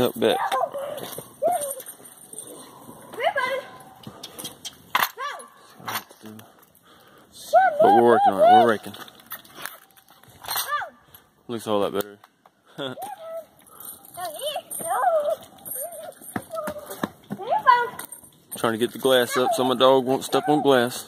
Up back. But we're working on it. We're raking. Looks a whole lot better. Trying to get the glass up so my dog won't step on glass.